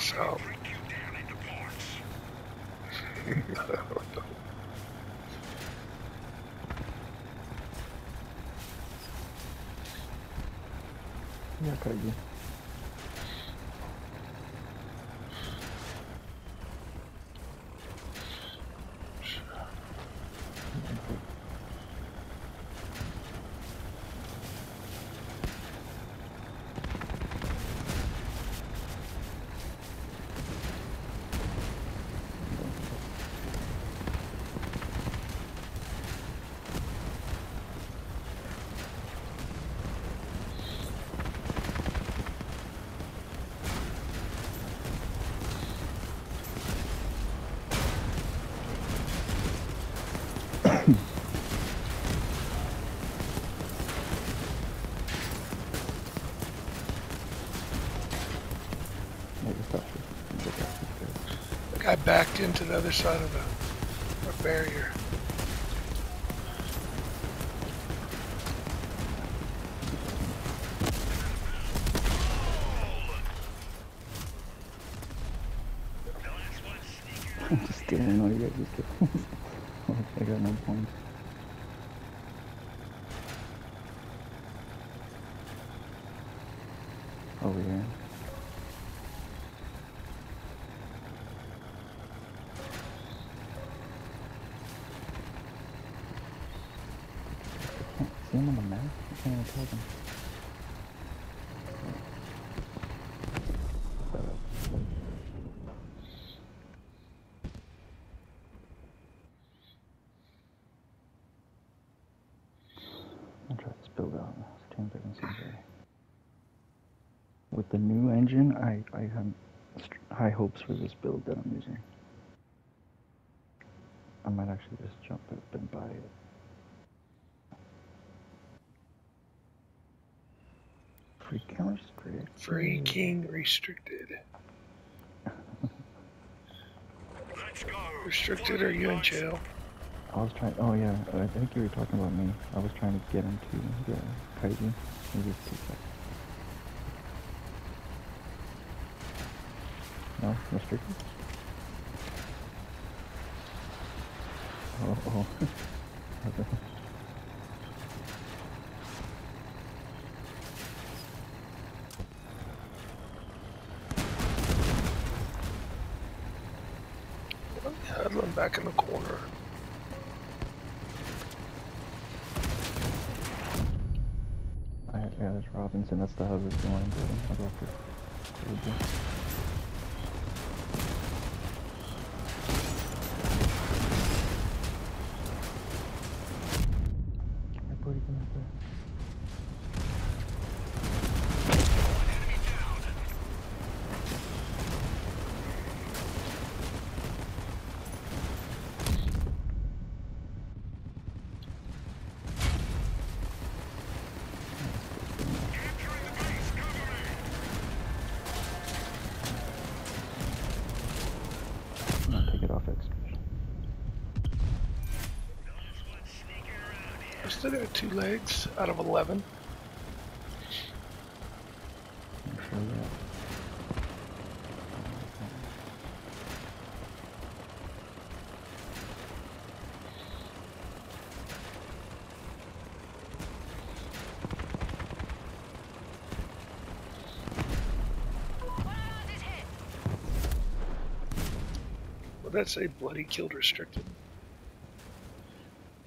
Oh, south. Ya caí. Guy backed into the other side of the, the barrier. I'm just scaring all you guys. Just kidding. I got no points. Over here. I can't even tell them. I'll try this build out. With the new engine, I, I have high hopes for this build that I'm using. I might actually just jump up and buy it. Free cameras, great. Free king restricted. Restricted are you in jail? I was trying. Oh yeah, I think you were talking about me. I was trying to get into the kaiju. Maybe it's too fast. No, restricted. Oh, oh. back in the corner. Yeah, that's Robinson. That's the hub that's going building. I'll go for. Cool. Hey, buddy, come out there. I'll take it off execution. I still got two legs out of 11. Make sure that. Would that say bloody killed restricted?